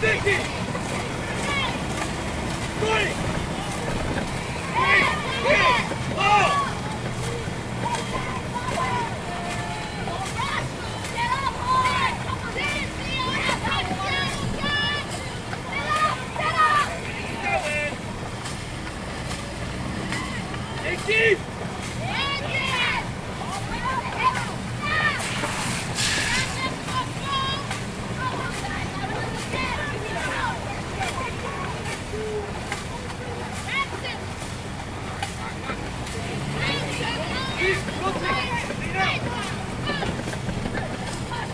Dicky! Steve!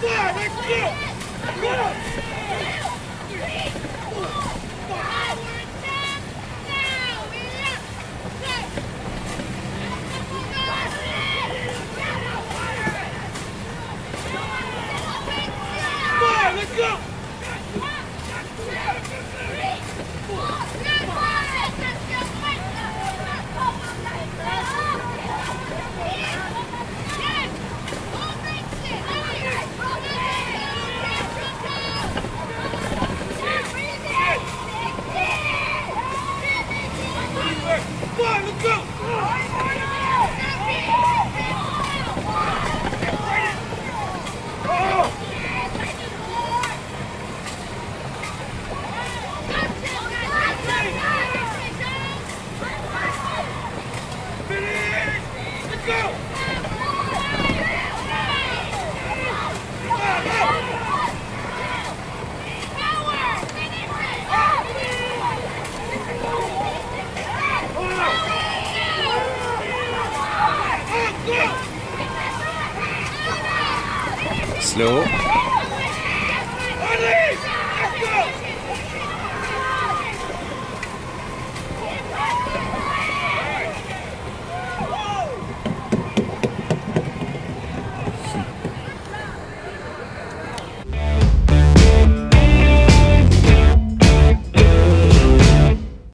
Yeah, let's go! Go! go! Look go! slow.